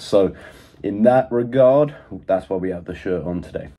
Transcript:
So, in that regard, that's why we have the shirt on today.